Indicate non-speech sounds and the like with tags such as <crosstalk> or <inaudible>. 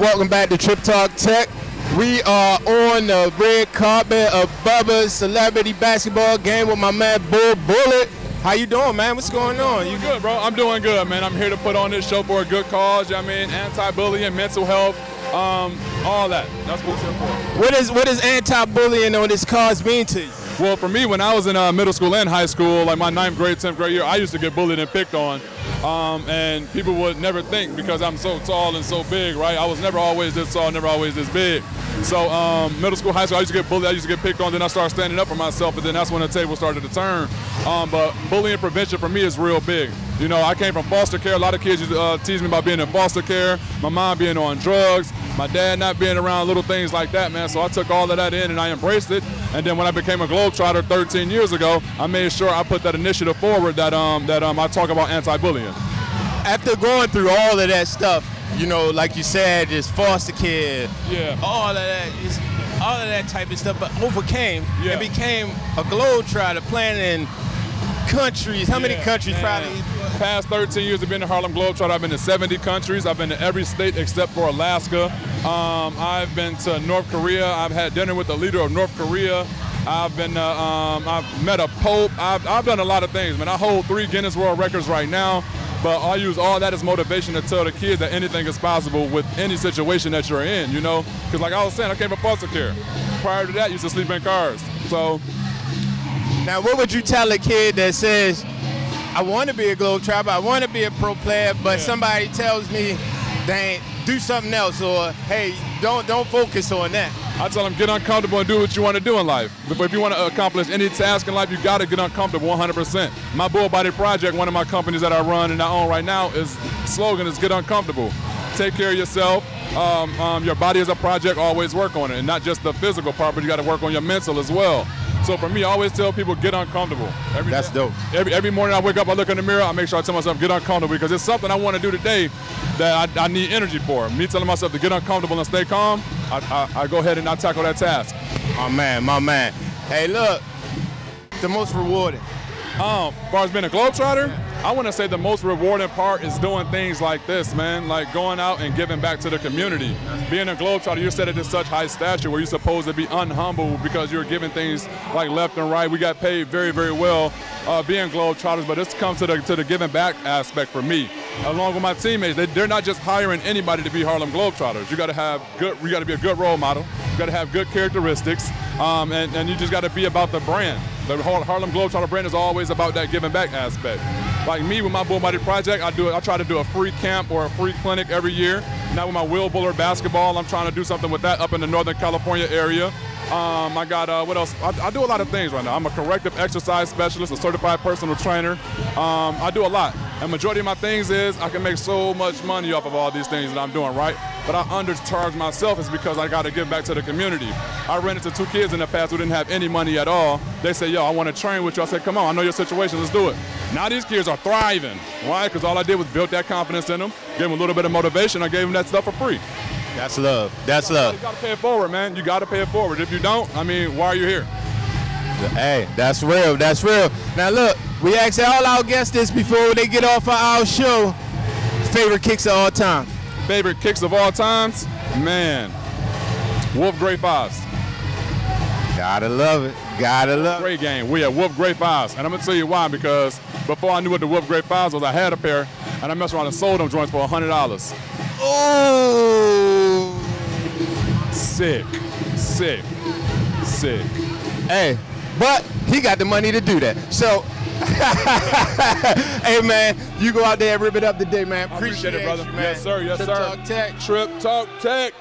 Welcome back to TrippTalk Tech. We are on the red carpet of Bubba's celebrity basketball game with my man Bull Bullard. How you doing, man? What's going on? You good, bro? I'm doing good, man. I'm here to put on this show for a good cause. You know what I mean, anti-bullying, mental health, um, all that. That's what it's here for. What is what does anti-bullying on this cause mean to you? Well, for me, when I was in uh, middle school and high school, like my ninth grade, 10th grade year, I used to get bullied and picked on. Um, and people would never think because I'm so tall and so big, right? I was never always this tall, never always this big. So um, middle school, high school, I used to get bullied, I used to get picked on, then I started standing up for myself, and then that's when the table started to turn. Um, but bullying prevention for me is real big. You know, I came from foster care. A lot of kids uh, tease me about being in foster care, my mom being on drugs, my dad not being around, little things like that, man. So I took all of that in and I embraced it. And then when I became a Globetrotter 13 years ago, I made sure I put that initiative forward that um, that um, I talk about anti-bullying. After going through all of that stuff, you know, like you said, just foster care, Yeah. all of that, all of that type of stuff, but overcame Yeah. and became a globetrotter playing in countries. How many countries man. probably? Past 13 years, I've been to Harlem Globetrotter. I've been to 70 countries. I've been to every state except for Alaska. Um, I've been to North Korea. I've had dinner with the leader of North Korea. I've been, uh, um, I've met a pope. I've, I've done a lot of things, man. I hold three Guinness World Records right now, but I use all that as motivation to tell the kids that anything is possible with any situation that you're in, you know? Because like I was saying, I came from foster care. Prior to that, I used to sleep in cars. So Now, what would you tell a kid that says, I want to be a globetrotter, I want to be a pro player, but Yeah. somebody tells me, they do something else, or hey, don't don't focus on that. I tell them get uncomfortable and do what you want to do in life. But if you want to accomplish any task in life, you got to get uncomfortable 100%. My Bull Body Project, one of my companies that I run and I own right now, is slogan is get uncomfortable. Take care of yourself. Um, um, your body is a project. Always work on it, and not just the physical part, but you got to work on your mental as well. So for me, I always tell people get uncomfortable. Every That's dope. Every, every morning I wake up, I look in the mirror, I make sure I tell myself get uncomfortable because it's something I want to do today that I, I need energy for. Me telling myself to get uncomfortable and stay calm, I, I, I go ahead and I tackle that task. My man, my man. Hey, look, the most rewarding. Um, as far as being a globetrotter, I want to say the most rewarding part is doing things like this, man. Like going out and giving back to the community. Being a globetrotter, you're set at such high stature where you're supposed to be unhumble because you're giving things like left and right. We got paid very, very well uh, being globetrotters, but this comes to the to the giving back aspect for me. Along with my teammates, they, they're not just hiring anybody to be Harlem Globetrotters. You got to have good. You got to be a good role model. You got to have good characteristics, um, and, and you just got to be about the brand. The Harlem Globetrotter brand is always about that giving back aspect. Like me with my Bull Project, I do. I try to do a free camp or a free clinic every year. Now with my Will Bullard basketball, I'm trying to do something with that up in the Northern California area. Um, I got uh, what else? I, I do a lot of things right now. I'm a corrective exercise specialist, a certified personal trainer. Um, I do a lot, and majority of my things is I can make so much money off of all these things that I'm doing, right? But I undercharge myself is because I got to give back to the community. I ran into two kids in the past who didn't have any money at all. They said, "Yo, I want to train with you." I said, "Come on, I know your situation. Let's do it." Now these kids are thriving. Why? Because all I did was build that confidence in them, gave them a little bit of motivation. I gave them that stuff for free. That's love. That's love. You got to pay it forward, man. You got to pay it forward. If you don't, I mean, why are you here? Hey, that's real. That's real. Now look, we ask all our guests this before they get off of our show. Favorite kicks of all time. Favorite kicks of all times? Man, Wolf Gray Fives. Gotta love it. Gotta love it. Great game. We had Wolf Gray Fives. And I'm going to tell you why, because before I knew what the Wolf Gray Fives was, I had a pair, and I messed around and sold them joints for $100. Oh. Sick. Sick. Sick. Hey, but he got the money to do that. So, <laughs> hey man, you go out there and rip it up today, man. I appreciate it, brother. you, man. Yes, sir. Yes, Trip sir. Talk Tech. TrippTalk Tech.